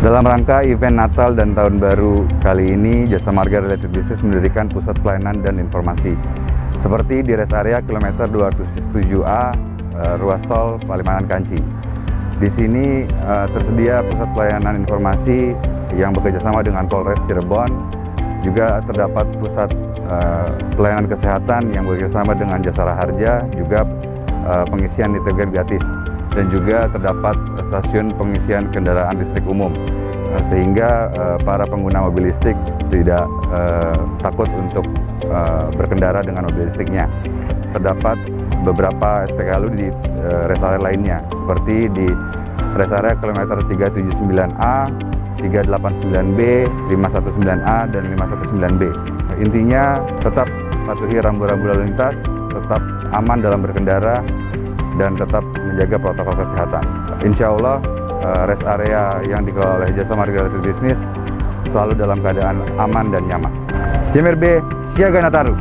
Dalam rangka event Natal dan Tahun Baru kali ini, Jasa Marga Related Business mendirikan pusat pelayanan dan informasi. Seperti di rest area kilometer 207A, eh, ruas tol Palimanan Kanci. Di sini eh, tersedia pusat pelayanan informasi yang bekerjasama dengan Polres Cirebon. Juga terdapat pusat eh, pelayanan kesehatan yang bekerjasama dengan Jasara Harja, juga eh, pengisian nitrogen gratis dan juga terdapat stasiun pengisian kendaraan listrik umum eh, sehingga eh, para pengguna mobil listrik tidak takut untuk berkendara dengan mobil listriknya. Terdapat beberapa SPKLU di rest area lainnya seperti di rest area kilometer 379A, 389B, 519A dan 519B. Intinya tetap patuhi rambu-rambu lalu lintas, tetap aman dalam berkendara dan tetap menjaga protokol kesehatan. Insya Allah rest area yang dikelola oleh Jasa Marga Related Business selalu dalam keadaan aman dan nyaman. JMRB Siaga Nataru.